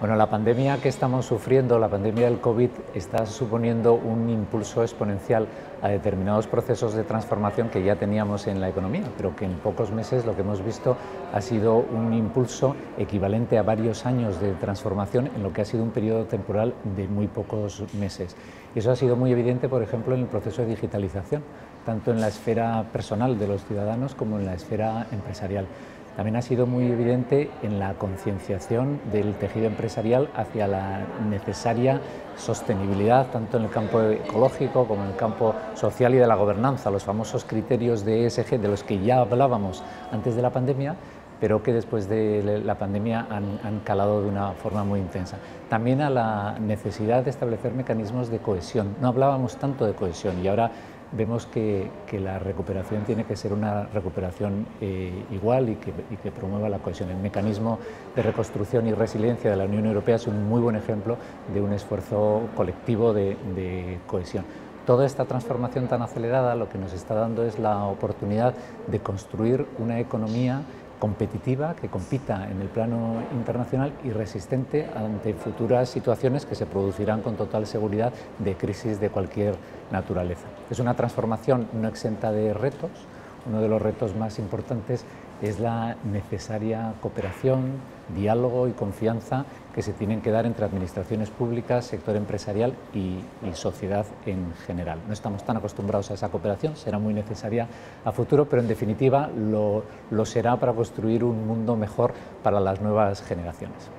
Bueno, la pandemia que estamos sufriendo, la pandemia del COVID, está suponiendo un impulso exponencial a determinados procesos de transformación que ya teníamos en la economía, pero que en pocos meses lo que hemos visto ha sido un impulso equivalente a varios años de transformación en lo que ha sido un periodo temporal de muy pocos meses. Y eso ha sido muy evidente, por ejemplo, en el proceso de digitalización, tanto en la esfera personal de los ciudadanos como en la esfera empresarial. También ha sido muy evidente en la concienciación del tejido empresarial hacia la necesaria sostenibilidad, tanto en el campo ecológico como en el campo social y de la gobernanza, los famosos criterios de ESG de los que ya hablábamos antes de la pandemia, pero que después de la pandemia han, calado de una forma muy intensa. También a la necesidad de establecer mecanismos de cohesión. No hablábamos tanto de cohesión y ahora vemos que, la recuperación tiene que ser una recuperación eh, igual y que, promueva la cohesión. El mecanismo de reconstrucción y resiliencia de la Unión Europea es un muy buen ejemplo de un esfuerzo colectivo de, de cohesión. Toda esta transformación tan acelerada lo que nos está dando es la oportunidad de construir una economía competitiva, que compita en el plano internacional y resistente ante futuras situaciones que se producirán con total seguridad de crisis de cualquier naturaleza. Es una transformación no exenta de retos, uno de los retos más importantes es la necesaria cooperación, diálogo y confianza que se tienen que dar entre administraciones públicas, sector empresarial y, sociedad en general. No estamos tan acostumbrados a esa cooperación, será muy necesaria a futuro, pero en definitiva lo será para construir un mundo mejor para las nuevas generaciones.